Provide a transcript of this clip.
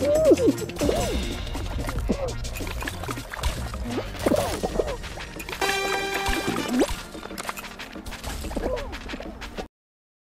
오.